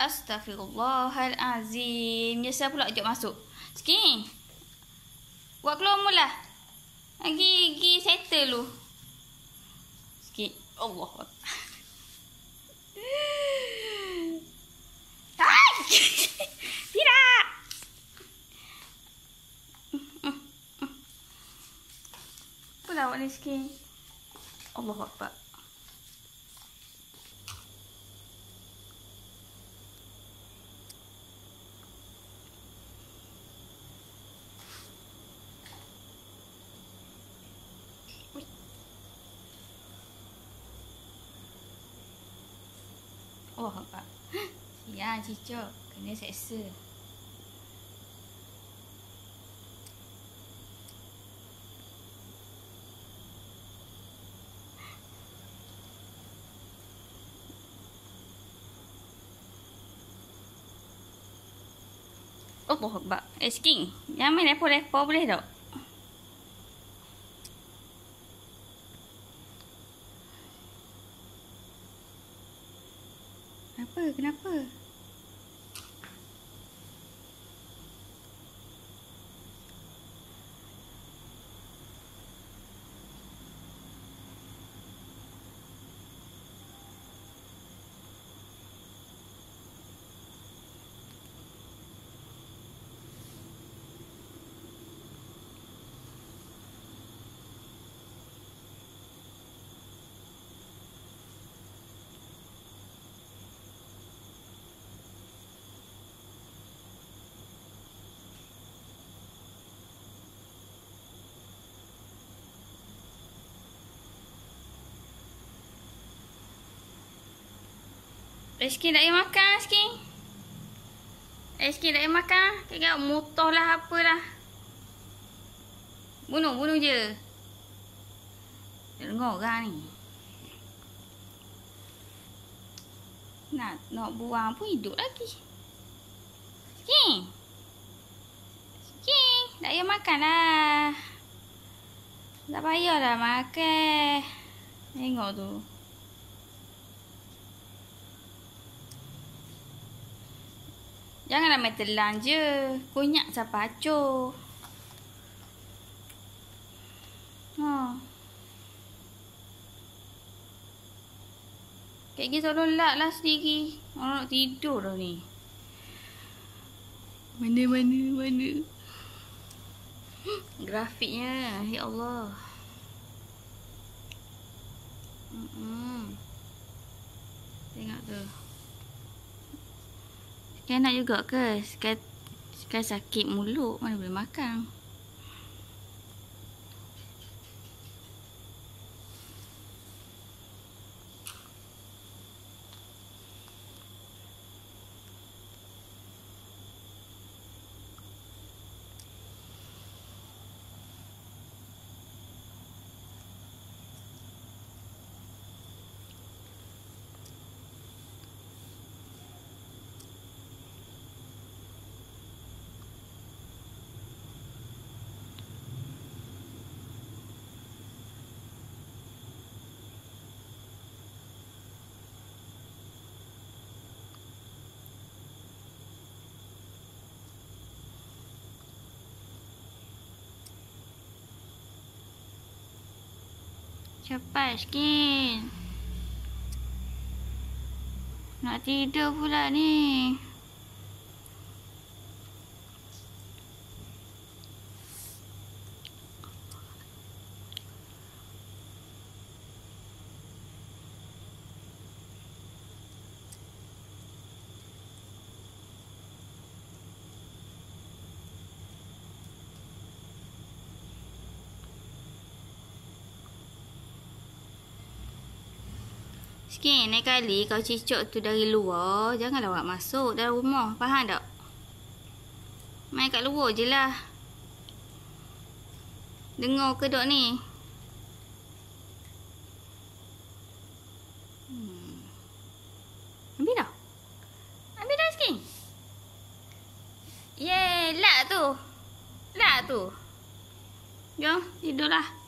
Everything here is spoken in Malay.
Astaghfirullahalazim. Nyesal pula ajak masuk. Sikit. Buat keluar mula. Lagi gigi settle lu. Sikit. Allah. Hai! Tidak. Apa awak ni sikit? Allah Akbar. Oh, apa? Ya, cicok. Kena seksa. Oh, bak. Eh, sking. Jangan main lepo-lepo boleh tak? Kenapa? Kenapa? Rizky tak payah makan Rizky Rizky tak payah makan. Tengok mutoh lah apalah Bunuh, bunuh je. Dengar orang ni. Nak, nak buang pun hidup lagi. Rizky Rizky Tak payah makan lah. Tak payahlah makan. Tengok tu Janganlah main telan je. Kunyak siapa acur. Ha. Kayak gini tolong lah sendiri. Orang nak tidur dah ni. Mana, mana, mana. Grafiknya. Ya Allah. Mm -mm. Tengok tu. Kan nak juga ke? Sekarang, sakit mulut. Mana boleh makan. Cepat sikit. Nak tidur pula ni. Sikit naik kali kau cicok tu dari luar, janganlah awak masuk dalam rumah. Faham tak? Main kat luar je lah. Dengar ke dok ni? Hmm. Ambil dah. Ambil dah sikit. Yeay, lak tu. Lak tu. Jom, tidurlah.